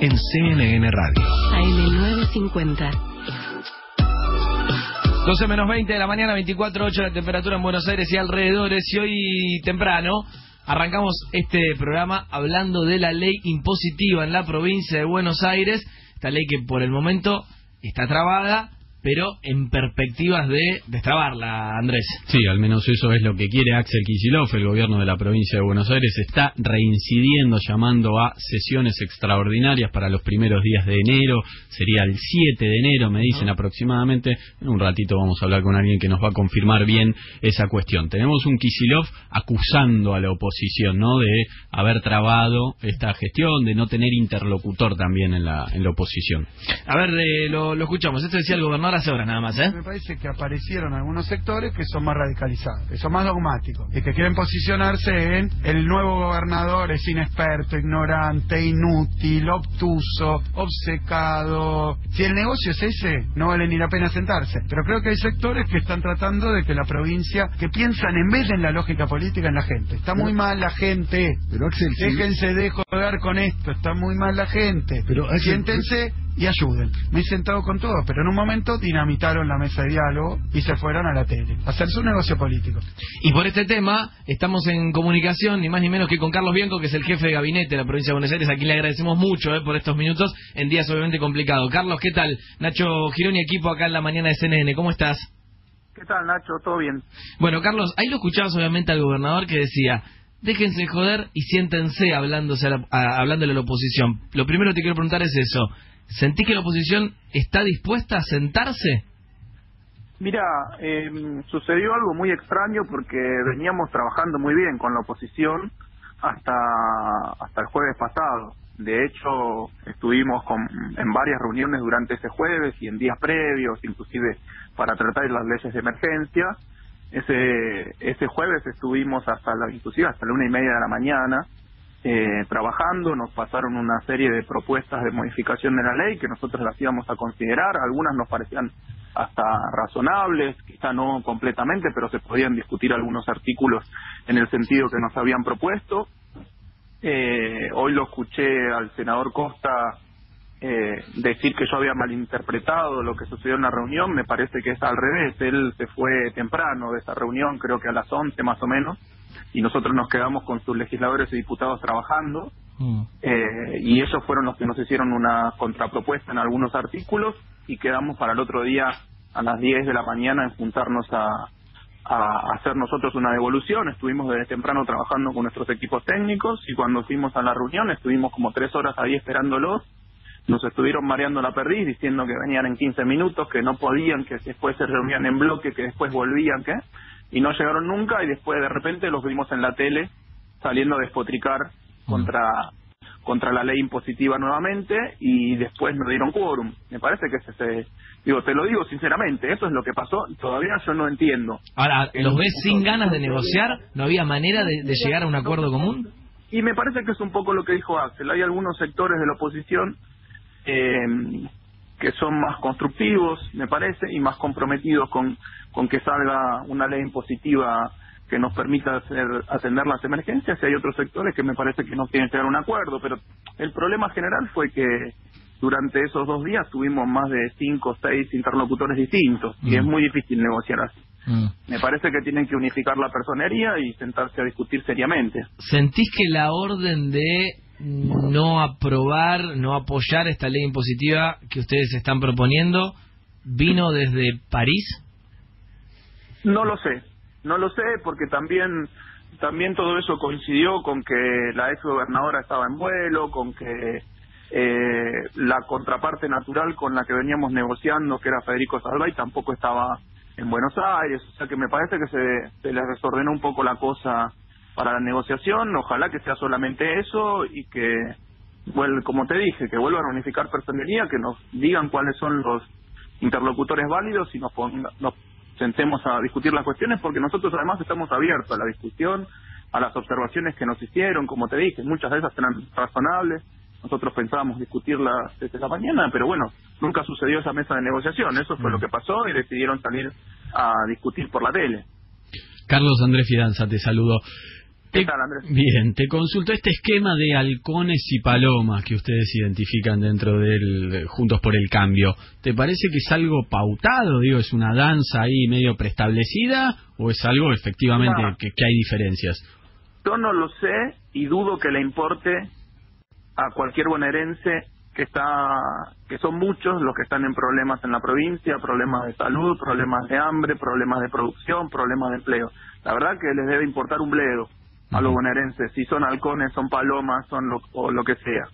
en CNN Radio. AM950. 12 menos 20 de la mañana, 24.8 la temperatura en Buenos Aires y alrededores. Y hoy temprano arrancamos este programa hablando de la ley impositiva en la provincia de Buenos Aires. Esta ley que por el momento está trabada pero en perspectivas de destrabarla, Andrés. Sí, al menos eso es lo que quiere Axel Kicillof, el gobierno de la provincia de Buenos Aires. Está reincidiendo, llamando a sesiones extraordinarias para los primeros días de enero. Sería el 7 de enero, me dicen aproximadamente. En un ratito vamos a hablar con alguien que nos va a confirmar bien esa cuestión. Tenemos un Kicillof acusando a la oposición, ¿no? De haber trabado esta gestión, de no tener interlocutor también en la, en la oposición. A ver, eh, lo, lo escuchamos. Esto decía el gobernador hace horas nada más, ¿eh? Me parece que aparecieron algunos sectores que son más radicalizados, que son más dogmáticos, y que quieren posicionarse en el nuevo gobernador es inexperto, ignorante, inútil, obtuso, obcecado. Si el negocio es ese, no vale ni la pena sentarse. Pero creo que hay sectores que están tratando de que la provincia, que piensan en vez de en la lógica política en la gente. Está muy mal la gente. Pero Axel, sí. Déjense de joder con esto, está muy mal la gente. Pero, Axel, Siéntense y ayuden. Me he sentado con todo, pero en un momento dinamitaron la mesa de diálogo y se fueron a la tele a hacer su negocio político. Y por este tema estamos en comunicación, ni más ni menos que con Carlos Bianco, que es el jefe de gabinete de la provincia de Buenos Aires. Aquí le agradecemos mucho eh, por estos minutos en días obviamente complicados. Carlos, ¿qué tal? Nacho Girón y equipo acá en la mañana de CNN, ¿cómo estás? ¿Qué tal, Nacho? ¿Todo bien? Bueno, Carlos, ahí lo escuchabas obviamente al gobernador que decía, déjense joder y siéntense hablándose a la- hablándole a la oposición. Lo primero que te quiero preguntar es eso. ¿Sentís que la oposición está dispuesta a sentarse? Mira, eh, sucedió algo muy extraño porque veníamos trabajando muy bien con la oposición hasta, hasta el jueves pasado. De hecho, estuvimos con, en varias reuniones durante ese jueves y en días previos, inclusive para tratar las leyes de emergencia. Ese, ese jueves estuvimos hasta la, inclusive hasta la una y media de la mañana eh, trabajando, nos pasaron una serie de propuestas de modificación de la ley que nosotros las íbamos a considerar, algunas nos parecían hasta razonables, quizá no completamente, pero se podían discutir algunos artículos en el sentido que nos habían propuesto. Eh, hoy lo escuché al senador Costa eh, decir que yo había malinterpretado lo que sucedió en la reunión, me parece que es al revés, él se fue temprano de esa reunión, creo que a las 11 más o menos, y nosotros nos quedamos con sus legisladores y diputados trabajando, eh, y ellos fueron los que nos hicieron una contrapropuesta en algunos artículos y quedamos para el otro día a las 10 de la mañana en juntarnos a, a hacer nosotros una devolución. Estuvimos desde temprano trabajando con nuestros equipos técnicos y cuando fuimos a la reunión estuvimos como tres horas ahí esperándolos. Nos estuvieron mareando la perdiz diciendo que venían en 15 minutos, que no podían, que después se reunían en bloque, que después volvían, que y no llegaron nunca y después de repente los vimos en la tele saliendo a despotricar contra contra la ley impositiva nuevamente y después no dieron quórum. Me parece que ese, ese- digo, te lo digo sinceramente, eso es lo que pasó todavía yo no entiendo. Ahora, ¿los ves sin ganas de negociar? ¿No había manera de, de llegar a un acuerdo común? Y me parece que es un poco lo que dijo Axel. Hay algunos sectores de la oposición eh, que son más constructivos, me parece, y más comprometidos con, con que salga una ley impositiva que nos permita hacer, atender las emergencias y hay otros sectores que me parece que no quieren llegar a un acuerdo, pero el problema general fue que durante esos dos días tuvimos más de cinco o seis interlocutores distintos y es muy difícil negociar así. Me parece que tienen que unificar la personería y sentarse a discutir seriamente. ¿Sentís que la orden de no aprobar, no apoyar esta ley impositiva que ustedes están proponiendo vino desde París? No lo sé, no lo sé porque también también todo eso coincidió con que la ex gobernadora estaba en vuelo, con que eh, la contraparte natural con la que veníamos negociando, que era Federico Salvay, tampoco estaba en Buenos Aires, o sea que me parece que se, se les desordenó un poco la cosa para la negociación, ojalá que sea solamente eso y que, bueno, como te dije, que vuelvan a unificar personería, que nos digan cuáles son los interlocutores válidos y nos, ponga- nos sentemos a discutir las cuestiones porque nosotros además estamos abiertos a la discusión, a las observaciones que nos hicieron, como te dije, muchas de esas eran razonables, nosotros pensábamos discutirlas desde la mañana, pero bueno, nunca sucedió esa mesa de negociación, eso fue lo que pasó y decidieron salir a discutir por la tele. Carlos Andrés Fidanza, te saludo. ¿Qué Te- tal, Andrés? Bien, te consulto este esquema de halcones y palomas que ustedes identifican dentro del de Juntos por el Cambio. ¿Te parece que es algo pautado? Digo, ¿es una danza ahí medio preestablecida o es algo efectivamente No. que, que hay diferencias? Yo no lo sé y dudo que le importe a cualquier bonaerense que está, que son muchos los que están en problemas en la provincia, problemas de salud, problemas de hambre, problemas de producción, problemas de empleo. La verdad que les debe importar un bledo a los bonaerenses, si son halcones, son palomas, son lo, o lo que sea.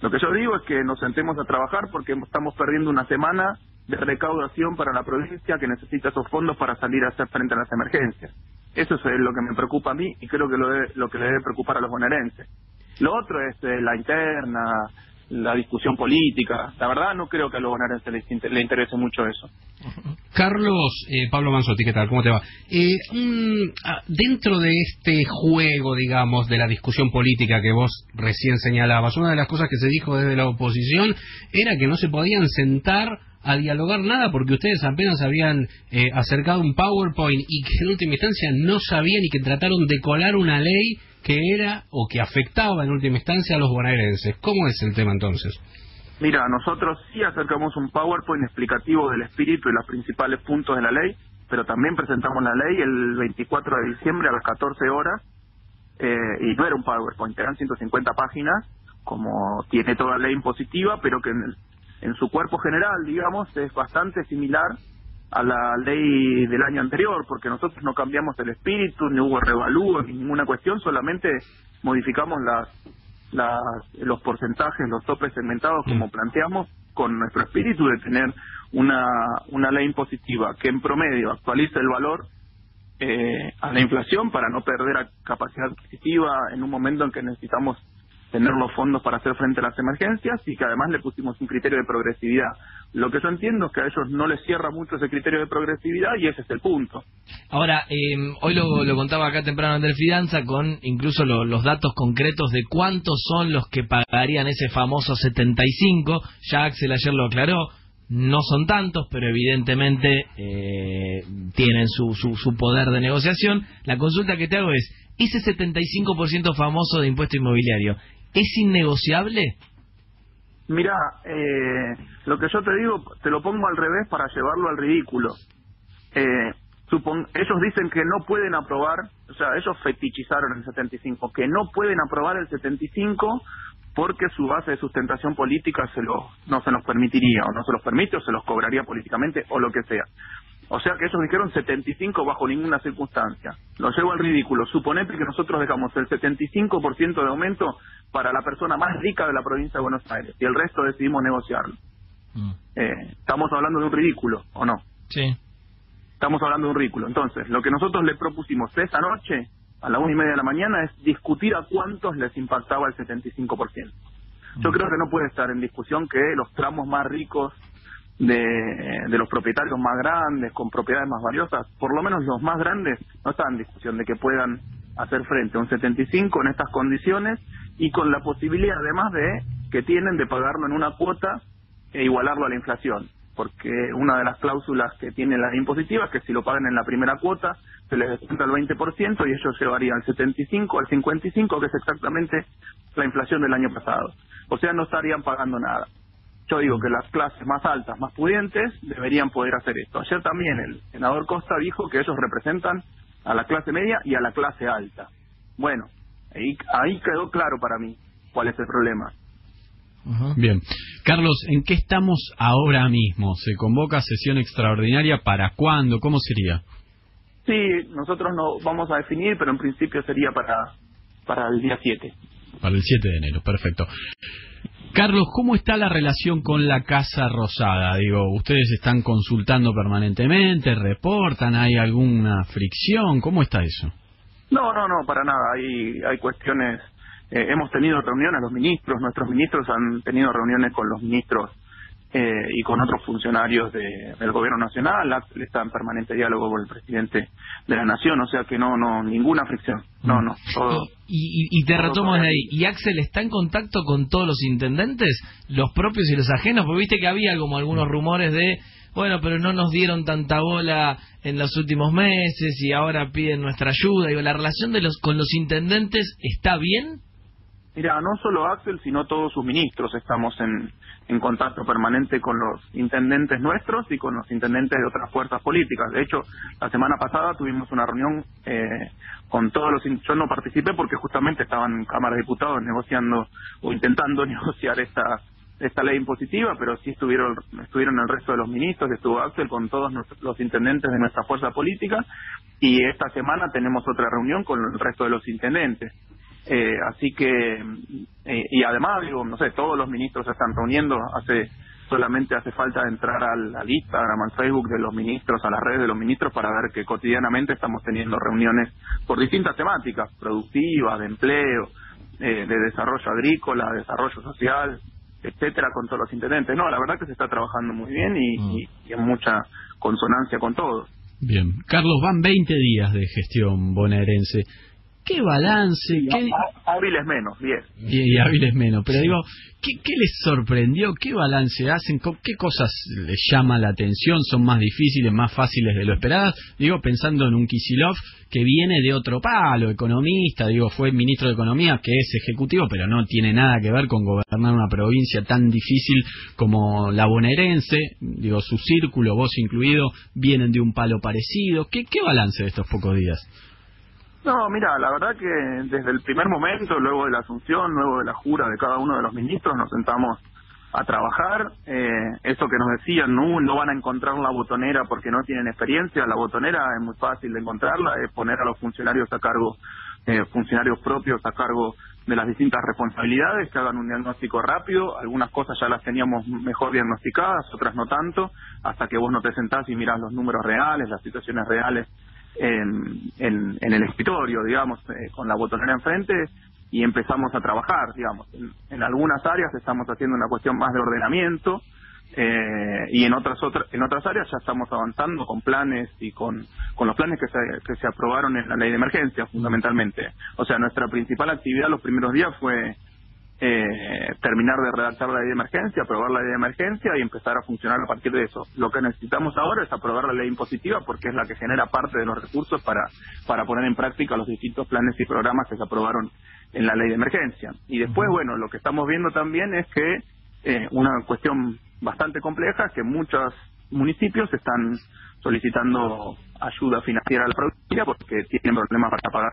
Lo que yo digo es que nos sentemos a trabajar porque estamos perdiendo una semana de recaudación para la provincia que necesita esos fondos para salir a hacer frente a las emergencias. Eso es lo que me preocupa a mí y creo que lo, debe- lo que le debe preocupar a los bonaerenses. Lo otro es eh, la interna, la discusión política. La verdad no creo que a los bonaerenses les, inter- le interese mucho eso. Carlos, eh, Pablo Manzotti, ¿qué tal? ¿Cómo te va? Eh, un- ah, dentro de este juego, digamos, de la discusión política que vos recién señalabas, una de las cosas que se dijo desde la oposición era que no se podían sentar a dialogar nada porque ustedes apenas habían eh, acercado un PowerPoint y que en última instancia no sabían y que trataron de colar una ley que era o que afectaba en última instancia a los bonaerenses. ¿Cómo es el tema entonces? Mira, nosotros sí acercamos un PowerPoint explicativo del espíritu y los principales puntos de la ley, pero también presentamos la ley el 24 de diciembre a las 14 horas, eh, y no era un PowerPoint, eran 150 páginas, como tiene toda ley impositiva, pero que en, en su cuerpo general, digamos, es bastante similar a la ley del año anterior, porque nosotros no cambiamos el espíritu, ni hubo revalúo, ni ninguna cuestión, solamente modificamos las las- los porcentajes, los topes segmentados como planteamos con nuestro espíritu de tener una, una ley impositiva que en promedio actualice el valor eh, a la inflación para no perder capacidad adquisitiva en un momento en que necesitamos tener los fondos para hacer frente a las emergencias y que además le pusimos un criterio de progresividad. Lo que yo entiendo es que a ellos no les cierra mucho ese criterio de progresividad y ese es el punto. Ahora, eh, hoy lo, contaba acá temprano Andrés Fidanza con incluso lo- los datos concretos de cuántos son los que pagarían ese famoso 75. Ya Axel ayer lo aclaró. No son tantos, pero evidentemente eh, tienen su, su, su poder de negociación. La consulta que te hago es, ese 75% famoso de impuesto inmobiliario, ¿es innegociable? Mira, eh, lo que yo te digo, te lo pongo al revés para llevarlo al ridículo. Eh, supon- ellos dicen que no pueden aprobar, o sea, ellos fetichizaron el 75, que no pueden aprobar el 75 porque su base de sustentación política se lo, no se los permitiría, o no se los permite, o se los cobraría políticamente, o lo que sea. O sea que ellos dijeron 75 bajo ninguna circunstancia. Lo llevo al ridículo. Suponete que nosotros dejamos el 75% de aumento para la persona más rica de la provincia de Buenos Aires y el resto decidimos negociarlo. Eh, estamos hablando de un ridículo, ¿o no? Sí. Estamos hablando de un ridículo. Entonces, lo que nosotros le propusimos esa noche, a la una y media de la mañana, es discutir a cuántos les impactaba el 75%. Yo creo que no puede estar en discusión que los tramos más ricos de, de los propietarios más grandes, con propiedades más valiosas, por lo menos los más grandes, no están en discusión de que puedan hacer frente a un 75 en estas condiciones y con la posibilidad además de que tienen de pagarlo en una cuota e igualarlo a la inflación. Porque una de las cláusulas que tiene la impositiva es que si lo pagan en la primera cuota se les descuenta el 20% y ellos llevarían al 75, al 55, que es exactamente la inflación del año pasado. O sea, no estarían pagando nada. Yo digo que las clases más altas, más pudientes, deberían poder hacer esto. Ayer también el senador Costa dijo que ellos representan a la clase media y a la clase alta. Bueno, ahí, ahí quedó claro para mí cuál es el problema. Bien. Carlos, ¿en qué estamos ahora mismo? ¿Se convoca sesión extraordinaria? ¿Para cuándo? ¿Cómo sería? Sí, nosotros no vamos a definir, pero en principio sería para, para el día 7. Para el 7 de enero, perfecto. Carlos, ¿cómo está la relación con la Casa Rosada? Digo, ustedes están consultando permanentemente, reportan, ¿hay alguna fricción? ¿Cómo está eso? No, no, no, para nada. Hay, hay cuestiones. eh, hemos tenido reuniones, los ministros, nuestros ministros han tenido reuniones con los ministros eh, y con otros funcionarios de- del gobierno nacional. Axel está en permanente diálogo con el presidente de la nación, o sea que no, no, ninguna fricción. No, no, todo. Y, y- y te todo retomo de correcto. ahí. ¿Y Axel está en contacto con todos los intendentes, los propios y los ajenos? Porque viste que había como algunos rumores de, bueno, pero no nos dieron tanta bola en los últimos meses y ahora piden nuestra ayuda. Digo, ¿la relación de los con los intendentes está bien? Mira, no solo Axel, sino todos sus ministros estamos en, en contacto permanente con los intendentes nuestros y con los intendentes de otras fuerzas políticas. De hecho, la semana pasada tuvimos una reunión eh, con todos los... Yo no participé porque justamente estaban en Cámara de Diputados negociando o intentando negociar esta esta ley impositiva, pero sí estuvieron estuvieron el resto de los ministros, estuvo Axel con todos los intendentes de nuestra fuerza política y esta semana tenemos otra reunión con el resto de los intendentes. Eh, así que, eh, y además, digo, no sé, todos los ministros se están reuniendo, hace solamente hace falta entrar al, al Instagram, al Facebook de los ministros, a las redes de los ministros para ver que cotidianamente estamos teniendo reuniones por distintas temáticas, productivas, de empleo, eh, de desarrollo agrícola, desarrollo social, etcétera, con todos los intendentes. No, la verdad que se está trabajando muy bien y, mm. y en mucha consonancia con todos. Bien, Carlos, van 20 días de gestión bonaerense. ¿Qué balance? qué... Hábiles menos, bien. Y, hábiles menos, pero digo, ¿qué, ¿qué, les sorprendió? ¿Qué balance hacen? ¿Qué cosas les llama la atención? ¿Son más difíciles, más fáciles de lo esperado? Digo, pensando en un Kisilov que viene de otro palo, economista, digo, fue ministro de Economía, que es ejecutivo, pero no tiene nada que ver con gobernar una provincia tan difícil como la bonaerense. Digo, su círculo, vos incluido, vienen de un palo parecido. ¿Qué, qué balance de estos pocos días? No, mira, la verdad que desde el primer momento, luego de la asunción, luego de la jura de cada uno de los ministros, nos sentamos a trabajar. Eh, eso que nos decían, no, van a encontrar la botonera porque no tienen experiencia. La botonera es muy fácil de encontrarla, es poner a los funcionarios a cargo, eh, funcionarios propios a cargo de las distintas responsabilidades, que hagan un diagnóstico rápido. Algunas cosas ya las teníamos mejor diagnosticadas, otras no tanto, hasta que vos no te sentás y mirás los números reales, las situaciones reales en, en, el escritorio, digamos, eh, con la botonera enfrente y empezamos a trabajar, digamos. En, algunas áreas estamos haciendo una cuestión más de ordenamiento eh, y en otras en otras áreas ya estamos avanzando con planes y con, con los planes que se, que se aprobaron en la ley de emergencia, fundamentalmente. O sea, nuestra principal actividad los primeros días fue eh, terminar de redactar la ley de emergencia, aprobar la ley de emergencia y empezar a funcionar a partir de eso. Lo que necesitamos ahora es aprobar la ley impositiva porque es la que genera parte de los recursos para, para poner en práctica los distintos planes y programas que se aprobaron en la ley de emergencia. Y después, bueno, lo que estamos viendo también es que eh, una cuestión bastante compleja es que muchos municipios están solicitando ayuda financiera a la provincia porque tienen problemas para pagar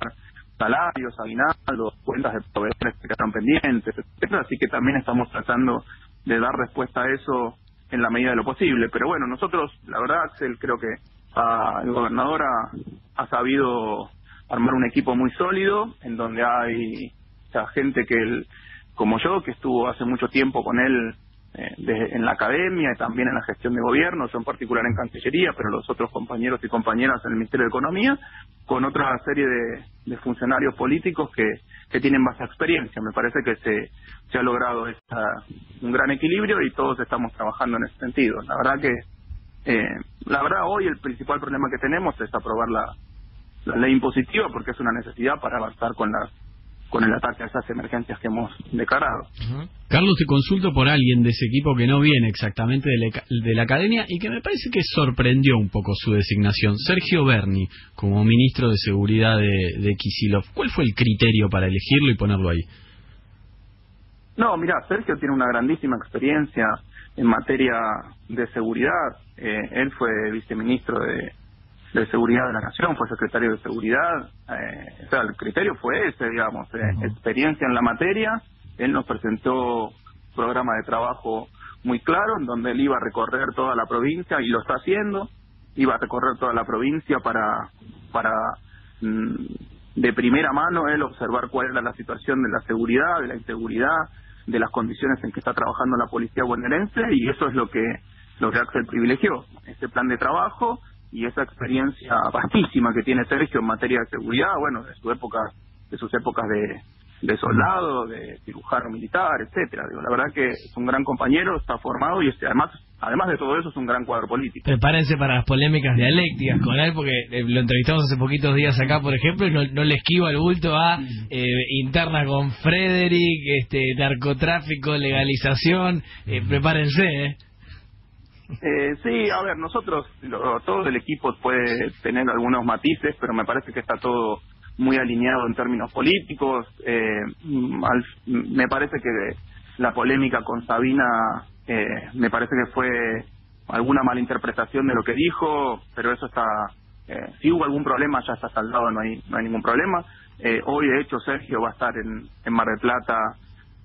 salarios, aguinaldos, cuentas de proveedores que quedaron pendientes, etcétera, así que también estamos tratando de dar respuesta a eso en la medida de lo posible. Pero bueno, nosotros, la verdad, Axel, creo que ah, el gobernador ha, sabido armar un equipo muy sólido, en donde hay gente que, él, como yo, que estuvo hace mucho tiempo con él eh, en la academia y también en la gestión de gobierno, yo en particular en Cancillería, pero los otros compañeros y compañeras en el Ministerio de Economía, con otra serie de, funcionarios políticos que, que tienen más experiencia. Me parece que se, se ha logrado esta, un gran equilibrio y todos estamos trabajando en ese sentido. La verdad que, eh, la verdad hoy el principal problema que tenemos es aprobar la, la ley impositiva porque es una necesidad para avanzar con las con el ataque a esas emergencias que hemos declarado. Carlos, te consulto por alguien de ese equipo que no viene exactamente de la, academia y que me parece que sorprendió un poco su designación. Sergio Berni, como ministro de Seguridad de, de Kisilov. ¿Cuál fue el criterio para elegirlo y ponerlo ahí? No, mira, Sergio tiene una grandísima experiencia en materia de seguridad. Eh, él fue viceministro de, de Seguridad de la Nación, fue secretario de Seguridad, eh, o sea, el criterio fue ese, digamos, eh, experiencia en la materia, él nos presentó un programa de trabajo muy claro en donde él iba a recorrer toda la provincia y lo está haciendo, iba a recorrer toda la provincia para, para mm, de primera mano él observar cuál era la situación de la seguridad, de la inseguridad, de las condiciones en que está trabajando la policía bonaerense y eso es lo que lo que Axel privilegió, ese plan de trabajo y esa experiencia vastísima que tiene Sergio en materia de seguridad, bueno, de su época, de sus épocas de, de soldado, de cirujano militar, etcétera. Digo, la verdad que es un gran compañero, está formado y además además de todo eso es un gran cuadro político. Prepárense para las polémicas dialécticas con él, porque eh, lo entrevistamos hace poquitos días acá, por ejemplo, y no, le esquiva el bulto a eh, interna con Frederick, este narcotráfico, legalización. Eh, prepárense, ¿eh? Eh, sí, a ver, nosotros, lo- todo el equipo puede tener algunos matices, pero me parece que está todo muy alineado en términos políticos. Eh, mm, al- me parece que la polémica con Sabina, eh, me parece que fue alguna malinterpretación de lo que dijo, pero eso está, eh, si hubo algún problema ya está saldado, no hay, no hay ningún problema. Eh, hoy, de hecho, Sergio va a estar en, en Mar del Plata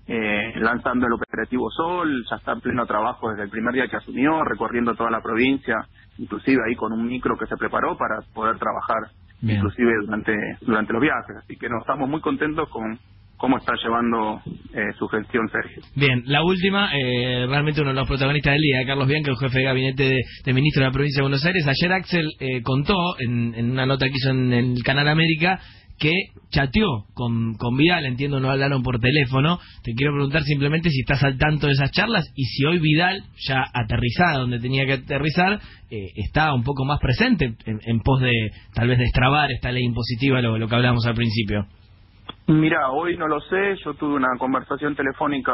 eh, lanzando el operativo Sol, ya está en pleno trabajo desde el primer día que asumió, recorriendo toda la provincia, inclusive ahí con un micro que se preparó para poder trabajar Bien. inclusive durante durante los viajes. Así que nos estamos muy contentos con cómo está llevando eh, su gestión Sergio. Bien, la última, eh, realmente uno de los protagonistas del día, Carlos Bianca, el jefe de gabinete de, de ministro de la provincia de Buenos Aires. Ayer Axel eh, contó en, en una nota que hizo en el Canal América que chateó con, con Vidal, entiendo no hablaron por teléfono. Te quiero preguntar simplemente si estás al tanto de esas charlas y si hoy Vidal, ya aterrizada donde tenía que aterrizar, eh, está un poco más presente en, en pos de tal vez destrabar esta ley impositiva, lo, que hablábamos al principio. Mira, hoy no lo sé, yo tuve una conversación telefónica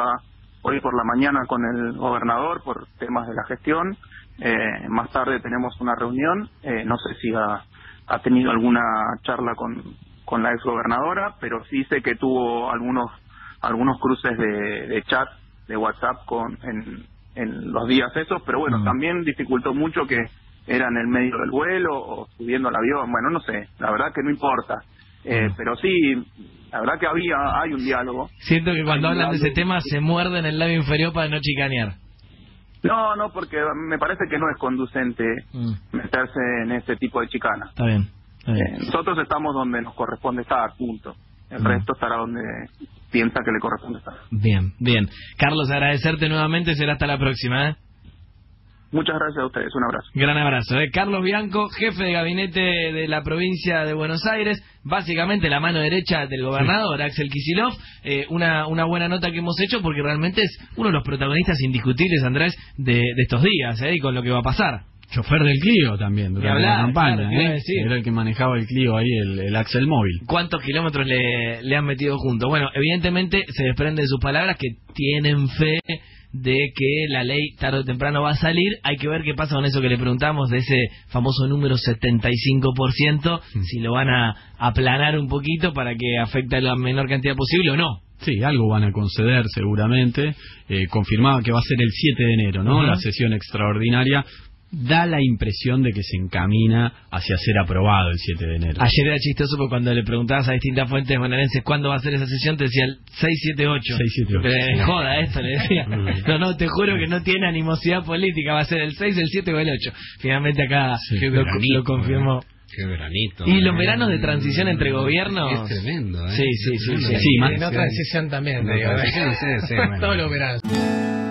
hoy por la mañana con el gobernador por temas de la gestión. Eh, más tarde tenemos una reunión, eh, no sé si ha tenido alguna charla con, con la exgobernadora, pero sí sé que tuvo algunos algunos cruces de, de chat, de WhatsApp con en, en los días esos, pero bueno, Mm. también dificultó mucho que era en el medio del vuelo o subiendo al avión, bueno, no sé, la verdad que no importa. Eh, Mm. pero sí, la verdad que había, hay un diálogo. Siento que cuando Hay hablan de ese tema se muerden el labio inferior para no chicanear. No, no, porque me parece que no es conducente meterse en ese tipo de chicana. Está bien. Eh, nosotros estamos donde nos corresponde estar, punto. El Mm. resto estará donde piensa que le corresponde estar. Bien, bien. Carlos, agradecerte nuevamente. Será hasta la próxima. ¿eh? Muchas gracias a ustedes, un abrazo. Gran abrazo. ¿eh? Carlos Bianco, jefe de gabinete de la provincia de Buenos Aires, básicamente la mano derecha del gobernador Axel Kisilov. Eh, una, una buena nota que hemos hecho porque realmente es uno de los protagonistas indiscutibles, Andrés, de, de estos días ¿eh? y con lo que va a pasar. Chofer del Clio también durante hablar, la campaña, claro, ¿eh? Era el que manejaba el Clio ahí, el, el Axel móvil. ¿Cuántos kilómetros le, le han metido juntos? Bueno, evidentemente se desprende de sus palabras que tienen fe de que la ley tarde o temprano va a salir. Hay que ver qué pasa con eso que le preguntamos de ese famoso número 75%, si lo van a aplanar un poquito para que afecte a la menor cantidad posible o no. Sí, algo van a conceder seguramente. Eh, confirmaba que va a ser el 7 de enero, ¿no? La sesión extraordinaria. Da la impresión de que se encamina hacia ser aprobado el 7 de enero. Ayer era chistoso porque cuando le preguntabas a distintas fuentes bonaerenses cuándo va a ser esa sesión, te decía el 678. 678. Pero, eh, joda esto, le decía. No, no, te juro que no tiene animosidad política, va a ser el 6, el 7 o el 8. Finalmente acá Qué lo, veranito, lo confirmó. eh. Qué veranito. Y los eh. veranos de transición entre gobiernos. Es tremendo, ¿eh? Sí, sí, sí, Tremendo. sí. Sí, más- En otra decisión también, te digo, otra decisión, sí, sí, bueno. Todos los veranos.